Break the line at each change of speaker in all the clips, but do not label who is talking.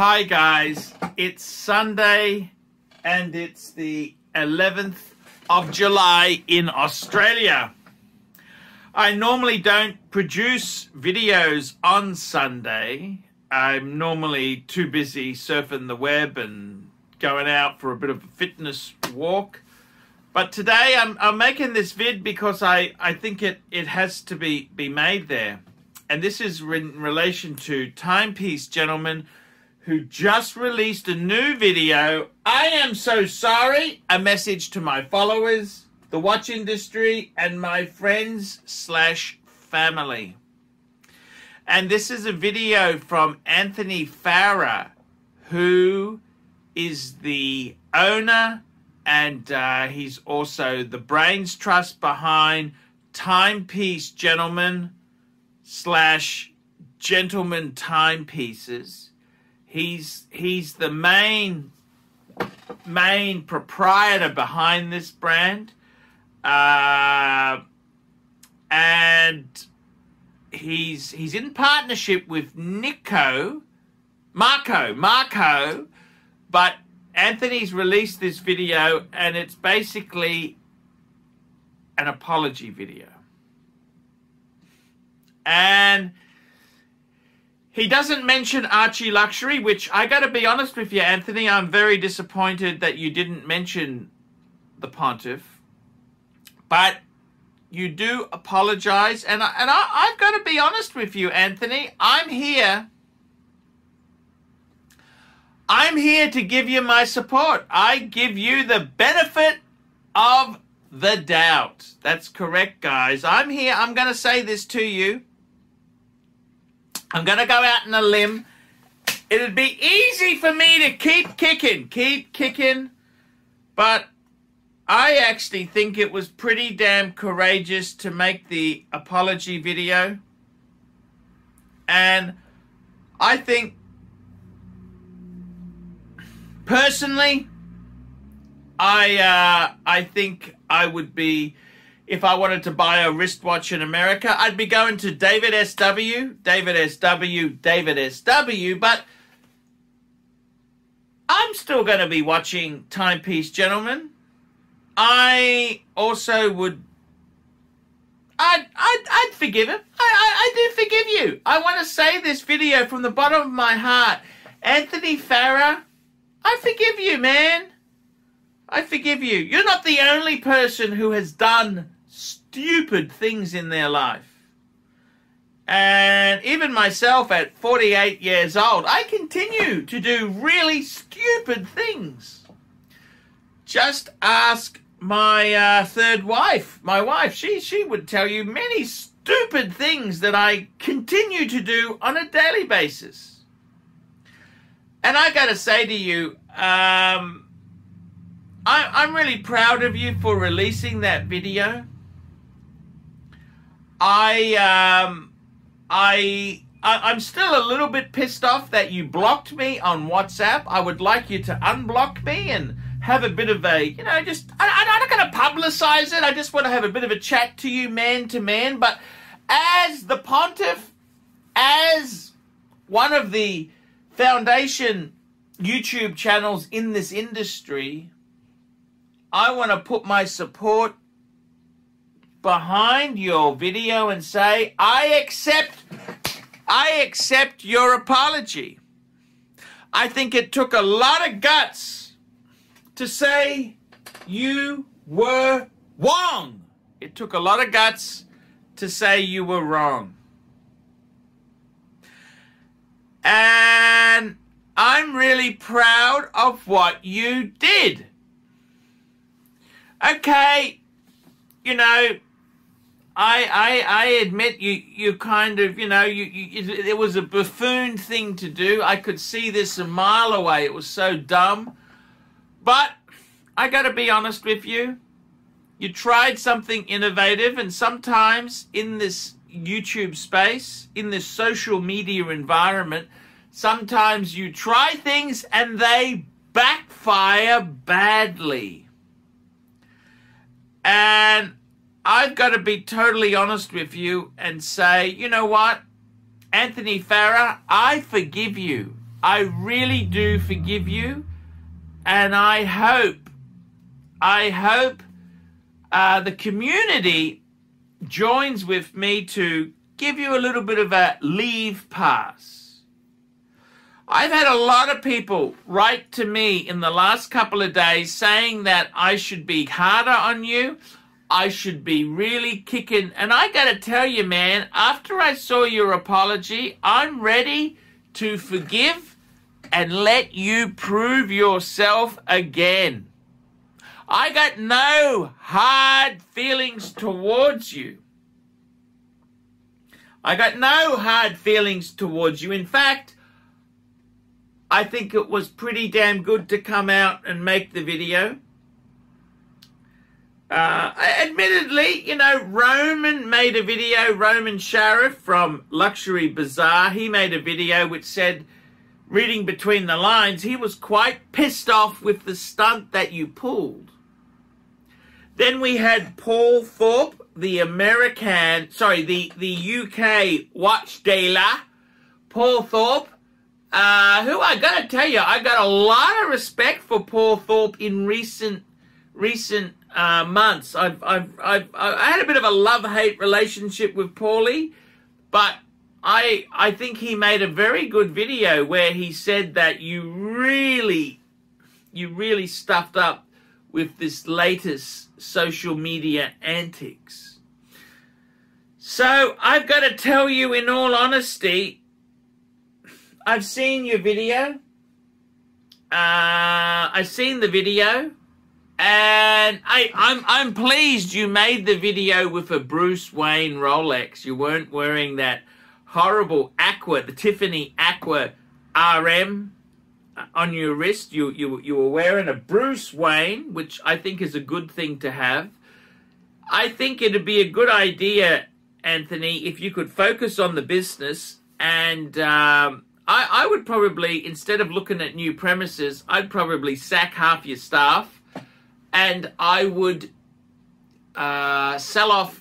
Hi, guys. It's Sunday and it's the 11th of July in Australia. I normally don't produce videos on Sunday. I'm normally too busy surfing the web and going out for a bit of a fitness walk. But today I'm, I'm making this vid because I, I think it, it has to be, be made there. And this is in relation to Timepiece Gentleman who just released a new video. I am so sorry. A message to my followers, the watch industry, and my friends slash family. And this is a video from Anthony Farrer, who is the owner and uh, he's also the brains trust behind Timepiece Gentleman slash Gentleman Timepieces He's he's the main main proprietor behind this brand, uh, and he's he's in partnership with Nico, Marco, Marco, but Anthony's released this video and it's basically an apology video. And he doesn't mention Archie Luxury, which I got to be honest with you, Anthony. I'm very disappointed that you didn't mention the Pontiff. But you do apologize, and I, and I, I've got to be honest with you, Anthony. I'm here. I'm here to give you my support. I give you the benefit of the doubt. That's correct, guys. I'm here. I'm going to say this to you. I'm going to go out on a limb. It'd be easy for me to keep kicking, keep kicking, but I actually think it was pretty damn courageous to make the apology video. And I think, personally, I uh, I think I would be if I wanted to buy a wristwatch in America, I'd be going to David SW, David SW, David SW, but I'm still going to be watching Timepiece Gentleman. I also would. I'd, I'd, I'd forgive him. I, I, I do forgive you. I want to say this video from the bottom of my heart. Anthony Farrer, I forgive you, man. I forgive you. You're not the only person who has done stupid things in their life. And even myself at 48 years old, I continue to do really stupid things. Just ask my uh, third wife, my wife. She she would tell you many stupid things that I continue to do on a daily basis. And I got to say to you, um, I, I'm really proud of you for releasing that video. I um I, I am still a little bit pissed off that you blocked me on WhatsApp. I would like you to unblock me and have a bit of a you know just I, I'm not going to publicize it. I just want to have a bit of a chat to you man to man. But as the pontiff, as one of the foundation YouTube channels in this industry, I want to put my support behind your video and say, I accept, I accept your apology. I think it took a lot of guts to say you were wrong. It took a lot of guts to say you were wrong. And I'm really proud of what you did. Okay, you know, I, I, I admit you, you kind of, you know, you, you, it was a buffoon thing to do. I could see this a mile away. It was so dumb. But I got to be honest with you. You tried something innovative, and sometimes in this YouTube space, in this social media environment, sometimes you try things and they backfire badly. And I've got to be totally honest with you and say, you know what, Anthony Farrer, I forgive you. I really do forgive you. And I hope, I hope uh, the community joins with me to give you a little bit of a leave pass. I've had a lot of people write to me in the last couple of days saying that I should be harder on you. I should be really kicking. And I got to tell you, man, after I saw your apology, I'm ready to forgive and let you prove yourself again. I got no hard feelings towards you. I got no hard feelings towards you. In fact, I think it was pretty damn good to come out and make the video. Uh, admittedly, you know, Roman made a video, Roman Sharf from Luxury Bazaar, he made a video which said, reading between the lines, he was quite pissed off with the stunt that you pulled. Then we had Paul Thorpe, the American, sorry, the, the UK watch dealer, Paul Thorpe, uh, who I gotta tell you, I got a lot of respect for Paul Thorpe in recent recent uh, months. I've, I've, I've, I had a bit of a love hate relationship with Paulie, but I, I think he made a very good video where he said that you really, you really stuffed up with this latest social media antics. So I've got to tell you, in all honesty, I've seen your video. Uh, I've seen the video. And I, I'm I'm pleased you made the video with a Bruce Wayne Rolex. You weren't wearing that horrible Aqua, the Tiffany Aqua RM on your wrist. You you you were wearing a Bruce Wayne, which I think is a good thing to have. I think it'd be a good idea, Anthony, if you could focus on the business. And um, I, I would probably, instead of looking at new premises, I'd probably sack half your staff and I would uh, sell off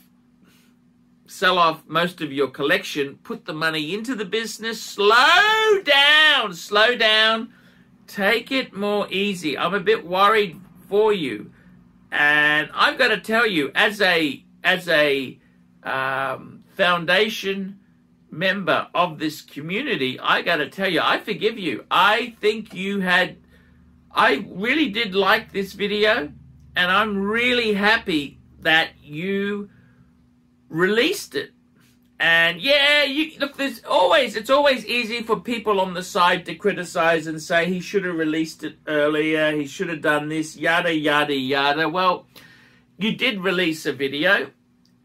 sell off most of your collection, put the money into the business, slow down, slow down, take it more easy. I'm a bit worried for you, and I've got to tell you, as a as a um, foundation member of this community, I got to tell you, I forgive you. I think you had I really did like this video, and I'm really happy that you released it. And yeah, you look. There's always it's always easy for people on the side to criticize and say he should have released it earlier. He should have done this. Yada yada yada. Well, you did release a video,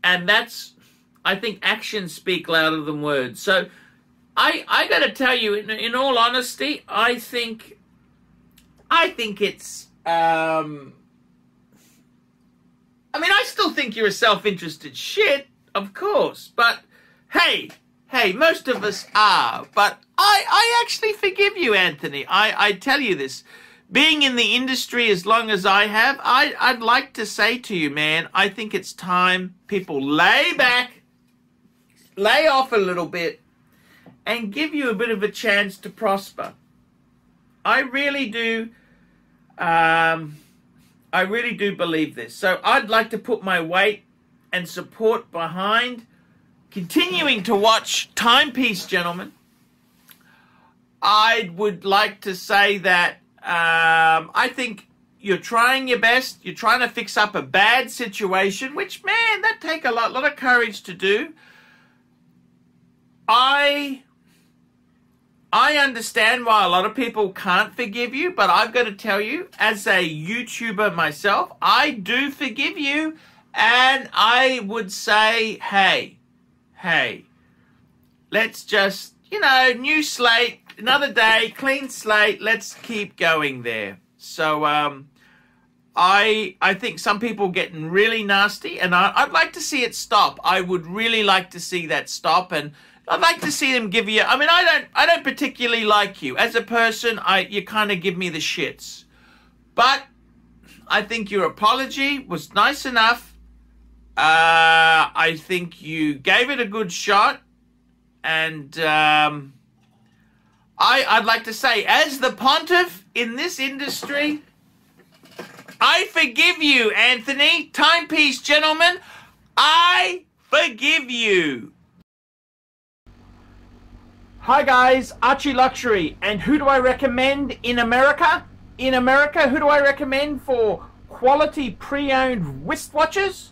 and that's I think actions speak louder than words. So I I got to tell you, in, in all honesty, I think I think it's. Um, I mean, I still think you're a self-interested shit, of course, but hey, hey, most of us are. But I, I actually forgive you, Anthony. I, I tell you this. Being in the industry as long as I have, I, I'd like to say to you, man, I think it's time people lay back, lay off a little bit, and give you a bit of a chance to prosper. I really do um, I really do believe this. So I'd like to put my weight and support behind continuing to watch Timepiece, gentlemen. I would like to say that um, I think you're trying your best. You're trying to fix up a bad situation, which, man, that take a lot, lot of courage to do. I I understand why a lot of people can't forgive you, but I've got to tell you, as a YouTuber myself, I do forgive you. And I would say, hey, hey, let's just, you know, new slate, another day, clean slate, let's keep going there. So, um, I I think some people getting really nasty, and I, I'd like to see it stop. I would really like to see that stop, and I'd like to see them give you. I mean, I don't. I don't particularly like you as a person. I you kind of give me the shits, but I think your apology was nice enough. Uh, I think you gave it a good shot, and um, I, I'd like to say, as the pontiff in this industry, I forgive you, Anthony. Timepiece, gentlemen. I forgive you. Hi guys, Archie Luxury, and who do I recommend in America? In America, who do I recommend for quality pre-owned wristwatches?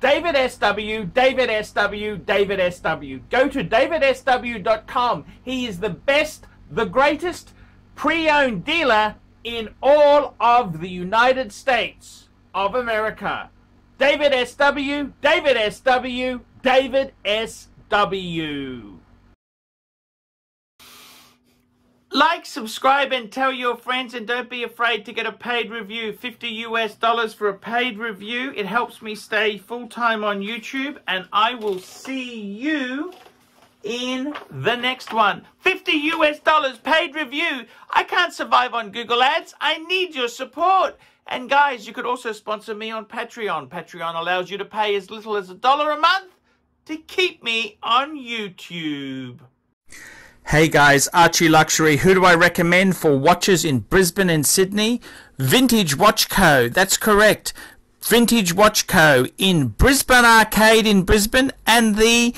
David SW, David SW, David SW. Go to davidsw.com. He is the best, the greatest pre-owned dealer in all of the United States of America. David SW, David SW, David SW. Like, subscribe, and tell your friends, and don't be afraid to get a paid review. 50 US dollars for a paid review. It helps me stay full time on YouTube, and I will see you in the next one. 50 US dollars paid review. I can't survive on Google Ads. I need your support. And guys, you could also sponsor me on Patreon. Patreon allows you to pay as little as a dollar a month to keep me on YouTube. Hey guys, Archie Luxury. Who do I recommend for watches in Brisbane and Sydney? Vintage Watch Co. That's correct. Vintage Watch Co. in Brisbane Arcade in Brisbane and the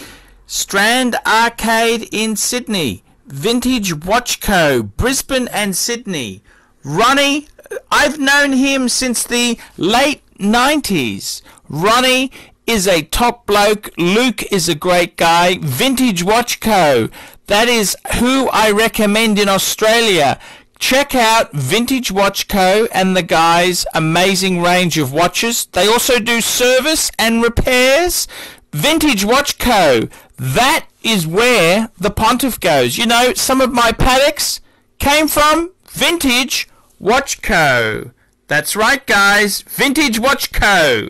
Strand Arcade in Sydney. Vintage Watch Co. Brisbane and Sydney. Ronnie, I've known him since the late 90s. Ronnie is a top bloke. Luke is a great guy. Vintage Watch Co. That is who I recommend in Australia. Check out Vintage Watch Co. and the guys' amazing range of watches. They also do service and repairs. Vintage Watch Co. That is where the Pontiff goes. You know, some of my Pateks came from Vintage Watch Co. That's right, guys. Vintage Watch Co.